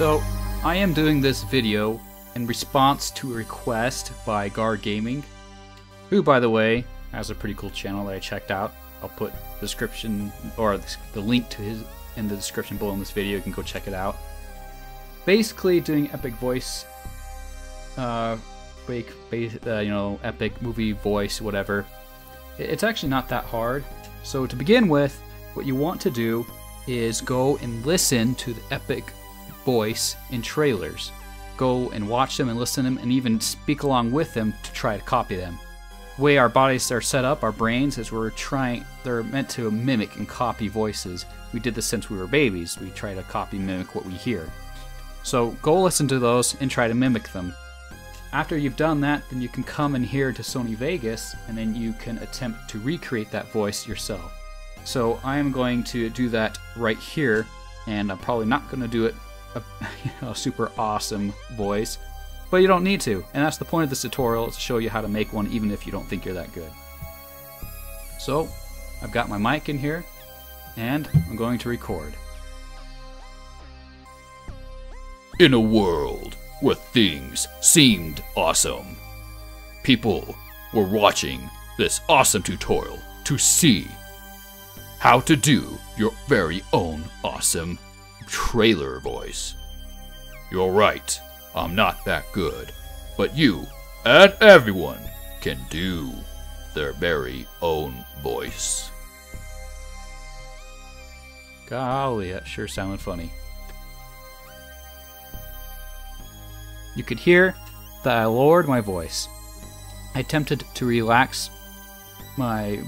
So, I am doing this video in response to a request by Gar Gaming, who, by the way, has a pretty cool channel that I checked out. I'll put the description or the link to his in the description below in this video. You can go check it out. Basically, doing epic voice, uh, fake, uh, you know, epic movie voice, whatever. It's actually not that hard. So to begin with, what you want to do is go and listen to the epic voice in trailers. Go and watch them and listen to them and even speak along with them to try to copy them. The way our bodies are set up, our brains, is we're trying, they're meant to mimic and copy voices. We did this since we were babies. We try to copy mimic what we hear. So go listen to those and try to mimic them. After you've done that, then you can come in here to Sony Vegas and then you can attempt to recreate that voice yourself. So I am going to do that right here, and I'm probably not going to do it a, a super awesome voice, but you don't need to. And that's the point of this tutorial, to show you how to make one even if you don't think you're that good. So, I've got my mic in here, and I'm going to record. In a world where things seemed awesome, people were watching this awesome tutorial to see how to do your very own awesome trailer voice. You're right, I'm not that good, but you and everyone can do their very own voice. Golly, that sure sounded funny. You could hear that I lowered my voice. I attempted to relax my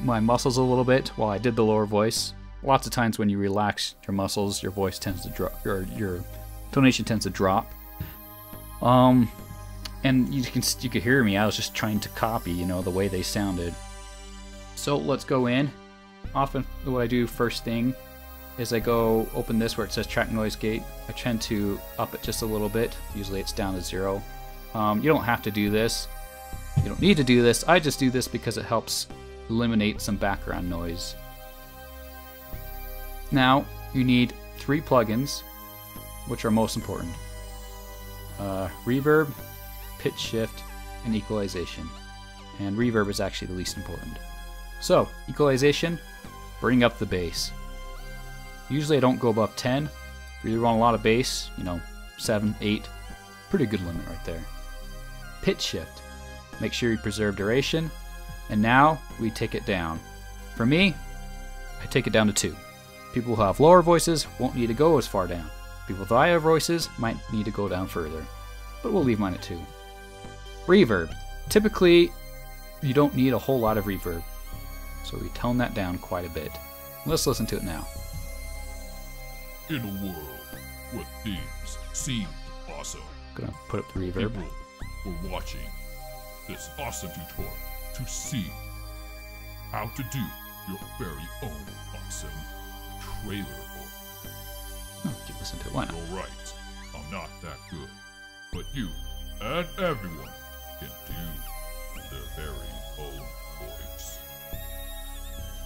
my muscles a little bit while I did the lower voice. Lots of times when you relax your muscles, your voice tends to drop, or your tonation tends to drop. Um, and you can you could hear me. I was just trying to copy, you know, the way they sounded. So let's go in. Often, what I do first thing is I go open this where it says track noise gate. I tend to up it just a little bit. Usually it's down to zero. Um, you don't have to do this. You don't need to do this. I just do this because it helps eliminate some background noise. Now, you need three plugins, which are most important. Uh, reverb, pitch shift, and equalization. And reverb is actually the least important. So, equalization, bring up the bass. Usually I don't go above 10. If you really want a lot of bass, you know, 7, 8, pretty good limit right there. Pitch shift, make sure you preserve duration, and now we take it down. For me, I take it down to 2. People who have lower voices won't need to go as far down. People with higher voices might need to go down further. But we'll leave mine at 2. Reverb. Typically, you don't need a whole lot of reverb. So we tone that down quite a bit. Let's listen to it now. In a world where things seemed awesome, gonna put up the reverb. People were watching this awesome tutorial to see how to do your very own awesome trailer voice. Oh, keep listening to it. Why not? You're right. I'm not that good. But you and everyone can do their very own voice.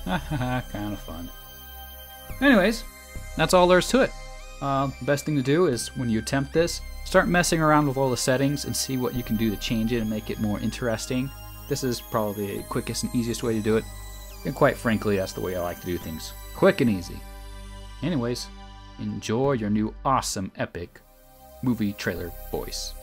Haha, kind of fun. Anyways, that's all there is to it. Uh, best thing to do is when you attempt this, start messing around with all the settings and see what you can do to change it and make it more interesting. This is probably the quickest and easiest way to do it. And quite frankly, that's the way I like to do things. Quick and easy. Anyways, enjoy your new awesome epic movie trailer voice.